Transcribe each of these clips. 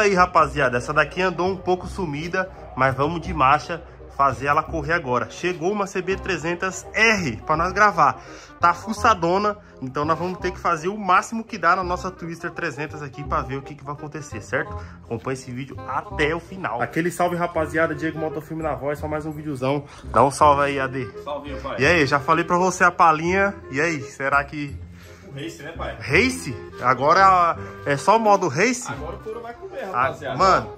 aí, rapaziada. Essa daqui andou um pouco sumida, mas vamos de marcha fazer ela correr agora. Chegou uma CB300R para nós gravar. Tá fuçadona, então nós vamos ter que fazer o máximo que dá na nossa Twister 300 aqui para ver o que, que vai acontecer, certo? Acompanhe esse vídeo até o final. Aquele salve, rapaziada. Diego Motofilme na voz, só mais um videozão. Dá um salve aí, AD. Salve, pai. E aí, já falei para você a palhinha. E aí, será que... Race, né, pai? Race? Agora é só o modo Race? Agora o couro vai comer, Ah, rapaziada. mano,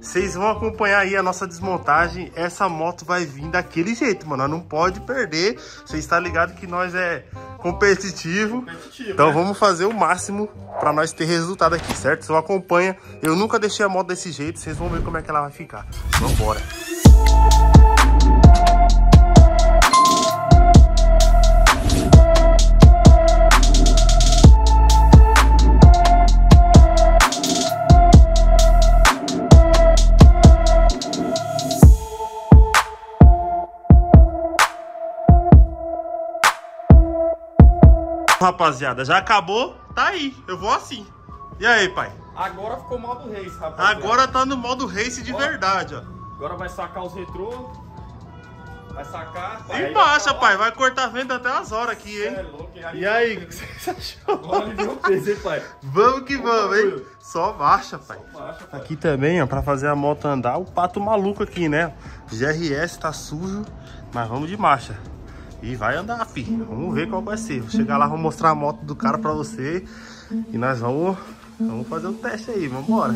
vocês vão acompanhar aí a nossa desmontagem. Essa moto vai vir daquele jeito, mano. Não pode perder. Vocês estão ligados que nós é competitivo. Competitivo, Então né? vamos fazer o máximo pra nós ter resultado aqui, certo? Você acompanha. Eu nunca deixei a moto desse jeito. Vocês vão ver como é que ela vai ficar. Vambora. Rapaziada, já acabou? Tá aí. Eu vou assim. E aí, pai? Agora ficou modo race, rapaziada. Agora tá no modo race de Ó. verdade, ó. Agora vai sacar os retrô. Vai sacar. pai, E aí baixa, vai pai. Vai cortar venda até as horas aqui, hein? É louco, hein? E aí, o que você achou? Agora ele peso, hein, pai? Vamos que vamos, hein? Só marcha, pai. Baixa, pai. Aqui também, ó, pra fazer a moto andar, o pato maluco aqui, né? GRS tá sujo, mas vamos de marcha. E vai andar, fi. Vamos ver qual vai ser. Vou chegar lá, vou mostrar a moto do cara pra você. E nós vamos, vamos fazer o teste aí, vamos embora.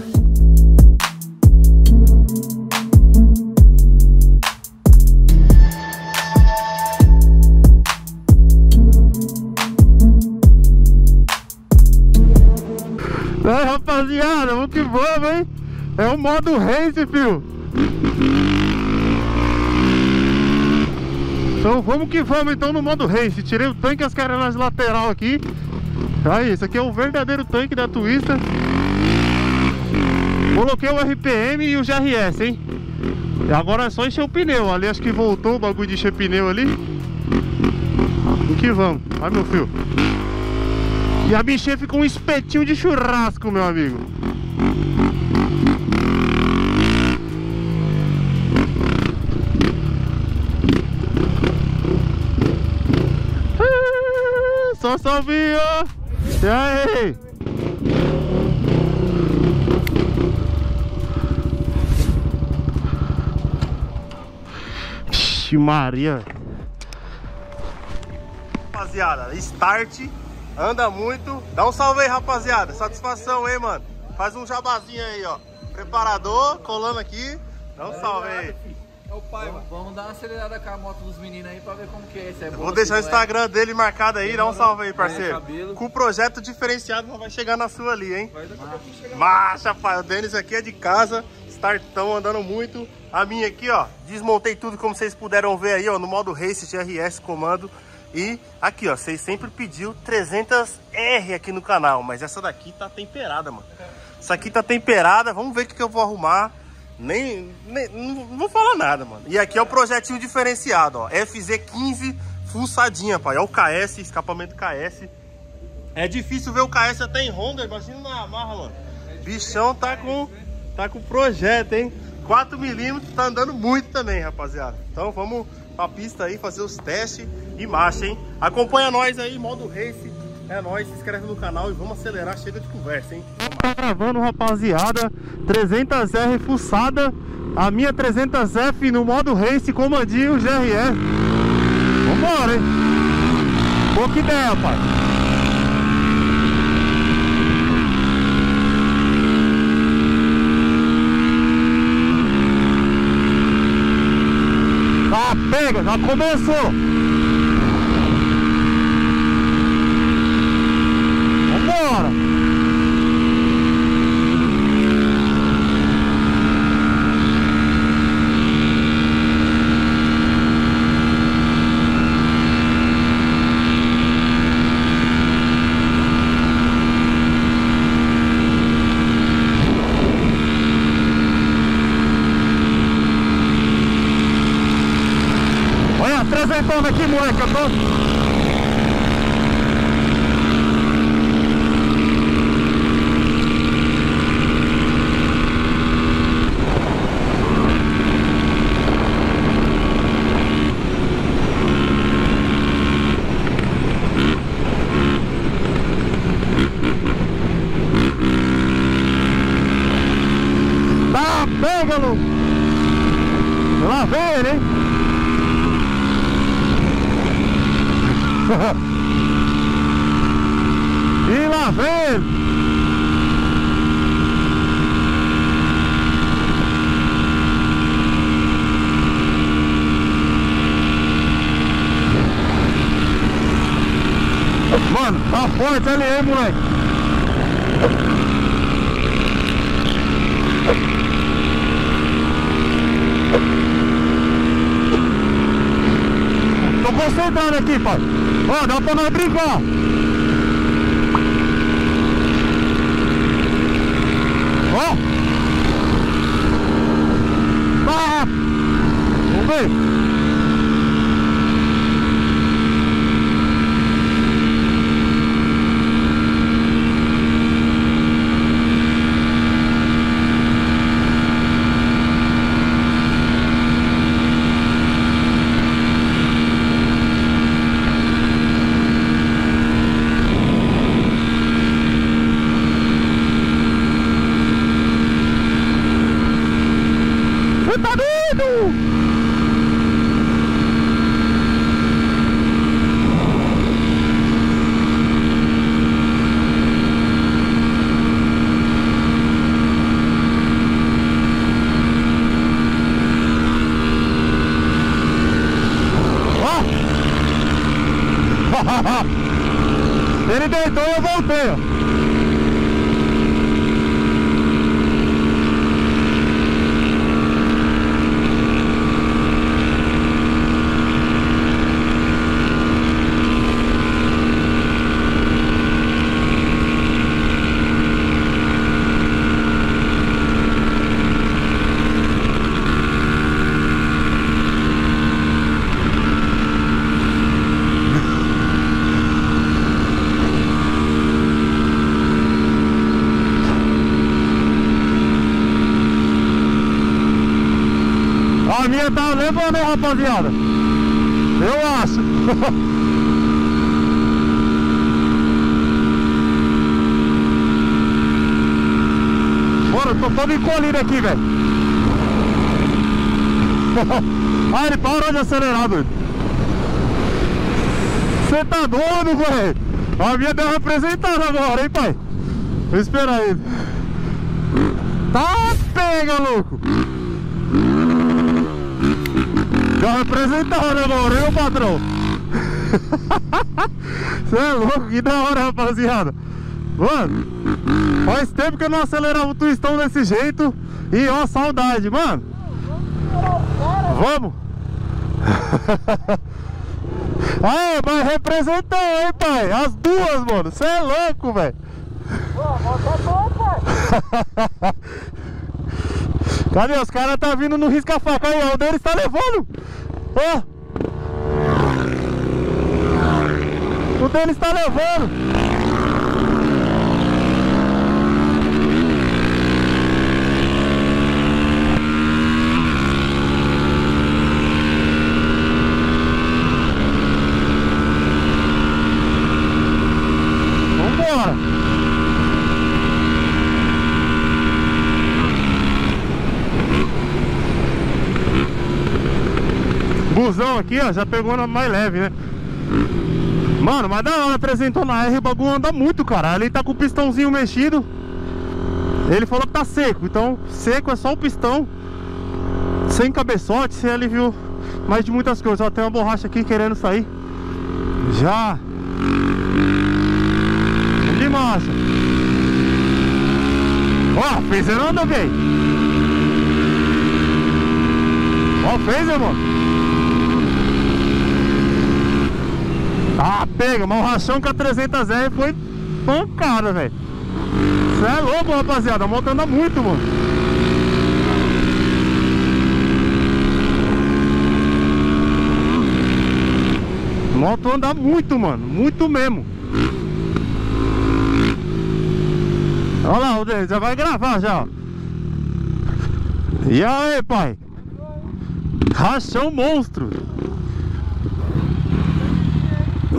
É, rapaziada, que vamos, hein? É o modo race, fio. Então vamos que vamos então no modo race. Tirei o tanque e as carenas lateral aqui. Aí, esse aqui é o verdadeiro tanque da Twister. Coloquei o RPM e o GRS, hein? E agora é só encher o pneu. Ali acho que voltou o bagulho de encher pneu ali. Vamos que vamos. Vai, meu filho. E a bichinha fica um espetinho de churrasco, meu amigo. Só salvinho! E aí? Vixe Maria! Rapaziada, start, anda muito. Dá um salve aí, rapaziada. Satisfação, hein, mano? Faz um jabazinho aí, ó. Preparador, colando aqui. Dá um salve aí. É o pai, Vamos, vamos dar uma acelerada com a moto dos meninos aí pra ver como que é. Se é Vou deixar o não é. Instagram dele marcado aí. Dá um salve aí, parceiro. cabelo. Com o projeto diferenciado, nós vai chegar na sua ali, hein? Marcha, pai. O Denis aqui é de casa. Startão andando muito. A minha aqui, ó. Desmontei tudo como vocês puderam ver aí, ó. No modo Race GRS comando. E aqui, ó. Vocês sempre pediu 300R aqui no canal. Mas essa daqui tá temperada, mano. Essa aqui tá temperada. Vamos ver o que, que eu vou arrumar. Nem, nem- Não vou falar nada, mano. E aqui é o projetinho diferenciado, ó. FZ15 fuçadinha, pai. Ó o KS, escapamento KS. É difícil ver o KS até em Honda, imagina na Yamaha, mano. Bichão tá com, tá com projeto, hein? 4mm, tá andando muito também, rapaziada. Então vamos pra pista aí, fazer os testes e marcha, hein? Acompanha nós aí, modo race. É nóis, se inscreve no canal e vamos acelerar, chega de conversa, hein? Tá gravando, rapaziada, 300R fuçada, a minha 300F no modo race, comandinho GRE. Vambora, hein? Pouca ideia, pai. Ah, pega, já começou. Vambora. Olha, trezentona aqui, moleque, eu tô... pega, louco! Lá vem ele, hein? e lá vem ele! Mano, tá forte ali, hein, moleque? Tô concentrado aqui, pai. Ó, dá pra nós brincar. Ó. Tá. Vamos ver. Você tá doido? Ó. Ele deitou eu voltei, ó. Levando, hein, rapaziada? Eu acho. Eu tô todo encolhido aqui, velho. ah, ele parou de acelerar, doido. Você tá doido, velho? A minha deu representada agora, hein, pai? Esperar ele. Tá pega, louco. Já representaram agora, hein, patrão? Você é louco, que da hora, rapaziada. Mano, faz tempo que eu não acelerava o twistão desse jeito. E ó, saudade, mano. Vamos? Aê, mas representou, hein, pai? As duas, mano. Você é louco, velho. Cadê? Os caras tá vindo no risca-faca aí, ó. O deles tá levando. Ó. O deles tá levando. Vambora. Busão aqui, ó, já pegou na mais leve, né? Mano, mas da hora apresentou na R, o bagulho anda muito, cara. Ele tá com o pistãozinho mexido. Ele falou que tá seco, então seco é só o pistão. Sem cabeçote, sem alívio mais de muitas coisas. Ó, tem uma borracha aqui querendo sair. Já. De marcha. Ó, fez anda, velho. Ó, fez, irmão. Pega, mas o rachão com a 300R foi pancada, velho. Você é louco, rapaziada. A moto anda muito, mano. A moto anda muito, mano. Muito mesmo. Olha lá, o Denis, já vai gravar já. E aí, pai? Rachão monstro.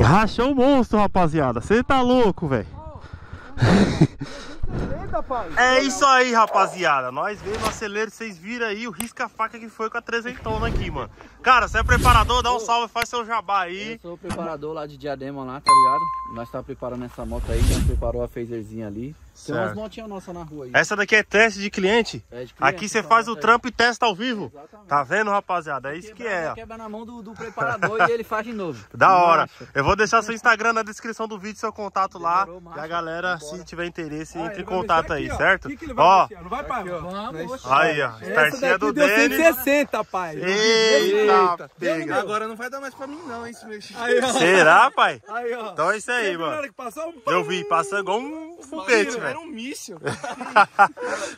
Rachão monstro, rapaziada. Você tá louco, velho. É isso aí, rapaziada. Nós veio no acelero, vocês viram aí o risca-faca que foi com a trezentona aqui, mano. Cara, você é preparador, dá um salve, faz seu jabá aí. Eu sou o preparador lá de Diadema lá, tá ligado? Nós tá preparando essa moto aí, já preparou a phaserzinha ali. Tem umas Certo. motinhas nossas na rua aí. Essa daqui é teste de cliente. É de cliente, Aqui você tá, faz o trampo e testa ao vivo. Exatamente. Tá vendo, rapaziada? É isso que é. Quebra na mão do, do preparador e ele faz de novo. Da hora. Eu vou deixar seu Instagram na descrição do vídeo, seu contato lá. Demorou, E a galera, se tiver interesse, Ah, entre em contato mexer aí, aqui, ó. certo? O que, que ele vai Ó, mexer? Não vai, pai? ó. Vamos, aí, ó. Daqui do deu Denis. 160, pai. Eita, pega. Agora não vai dar mais pra mim, não, hein. Será, pai? Aí, ó. Então é isso aí, mano. Eu vi, passa igual um foguete, Era velho. um míssil.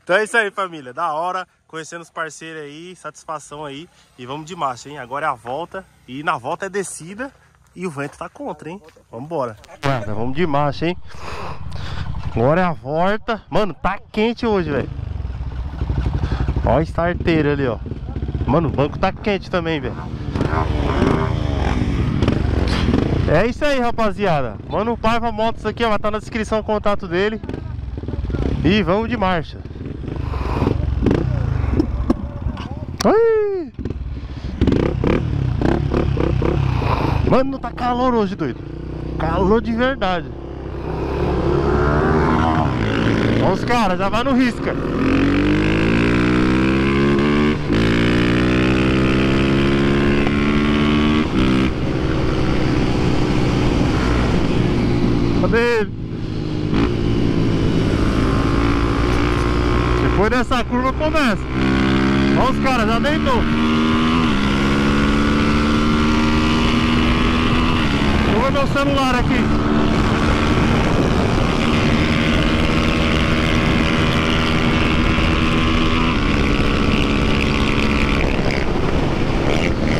Então é isso aí, família. Da hora. Conhecendo os parceiros aí, satisfação aí. E vamos de marcha, hein? Agora é a volta. E na volta é descida. E o vento tá contra, hein? Vambora. Cara, vamos de marcha, hein? Agora é a volta. Mano, tá quente hoje, velho. Ó a starteira ali, ó. Mano, o banco tá quente também, velho. É isso aí, rapaziada. Mano, o Paiva Motos aqui, ó. Vai estar na descrição o contato dele. E vamos de marcha. Ai! Mano, tá calor hoje, doido. Calor de verdade. Ó os caras, já vai no risca. Cadê ele? Depois dessa curva começa. Olha os caras, já deitou. Deixa eu meu celular aqui.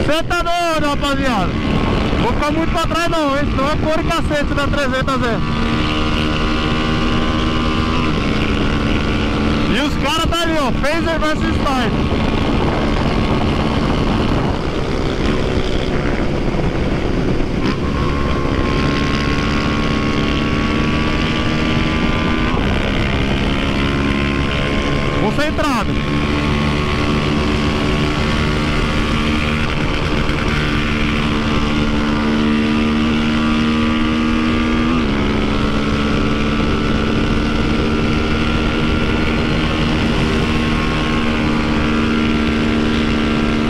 Você tá doido, rapaziada? Vou ficar muito pra trás não, hein? Senão é cor e cacete da 300 Z. Os caras tá ali, ó, Phaser versus. Concentrado.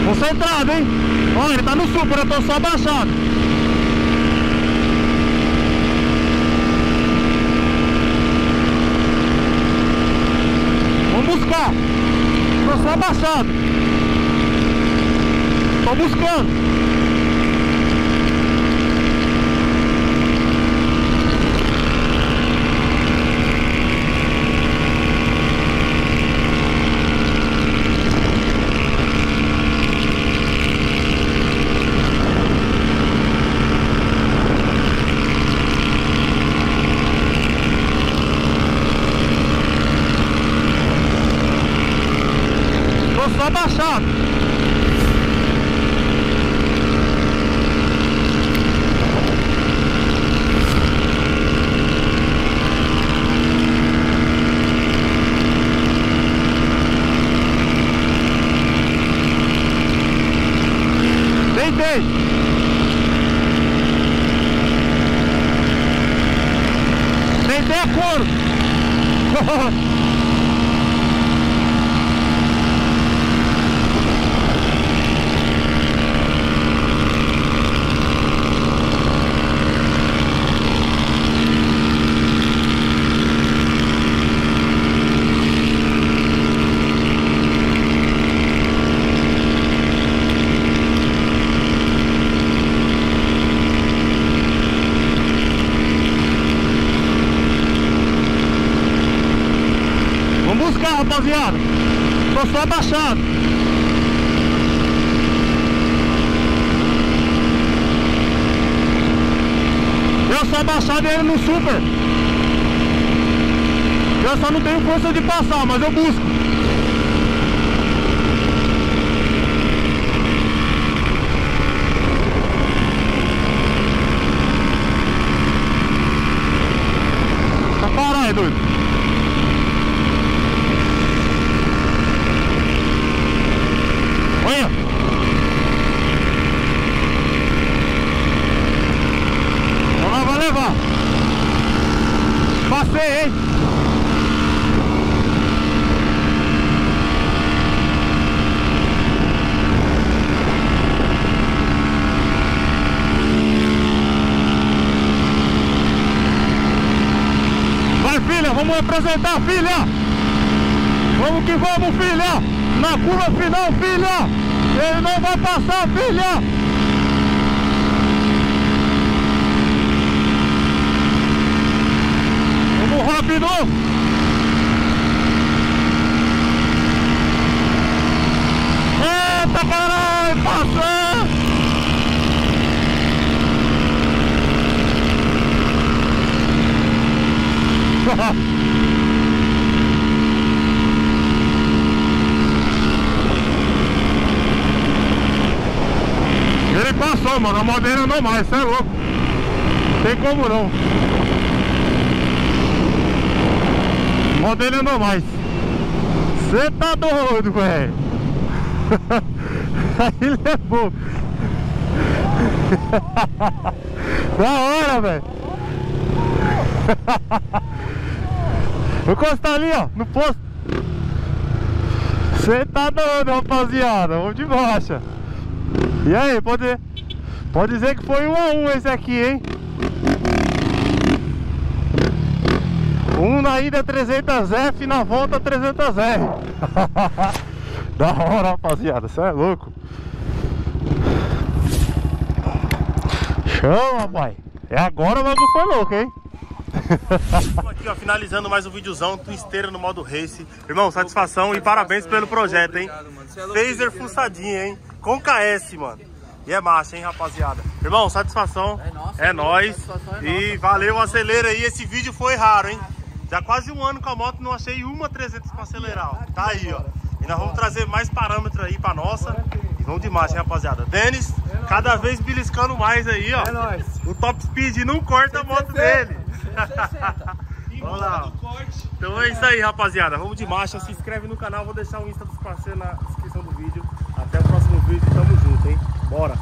Concentrado, hein? Olha, super, eu tô só abaixado. Vamos buscar. Tô só abaixado. Tô buscando. Oh! rapaziada. Tô só abaixado. Eu sou abaixado ele no super. Eu só não tenho força de passar, mas eu busco. Tá caralho, doido. Vamos representar, filha! Vamos que vamos, filha! Na curva final, filha! Ele não vai passar, filha! Vamos rápido! Eita caralho, passou! Ele passou, mano. A dele andou mais, você é louco. Tem como não. A andou mais. Você tá doido, velho. Aí levou. da hora, velho. Vou encostar ali, ó, no posto. Você tá doido, rapaziada. Vamos de marcha. E aí, pode, pode dizer que foi um a um esse aqui, hein? Um na ida 300F, na volta 300R. da hora, rapaziada. Você é louco. Chama, pai. É agora o bagulho foi louco, hein? Aqui, ó, finalizando mais um videozão, twisteira no modo race. Irmão, satisfação e parabéns pelo projeto, hein? Phaser fuçadinho, hein? Com KS, mano. E é massa, hein, rapaziada? Irmão, satisfação. É, nossa, é nóis. É e valeu, acelera aí. Esse vídeo foi raro, hein? Já quase um ano com a moto, não achei uma 300 pra acelerar. Tá aí, ó. E nós vamos trazer mais parâmetros aí pra nossa. E vamos de marcha, hein, rapaziada. Denis, cada vez beliscando mais aí, ó. É nóis. O top speed não corta a moto dele. Vamos lá. Então é isso aí, rapaziada. Vamos de marcha. Se inscreve no canal. Vou deixar o Insta dos parceiros na descrição do vídeo. Até o próximo vídeo. Tamo junto, hein? Bora.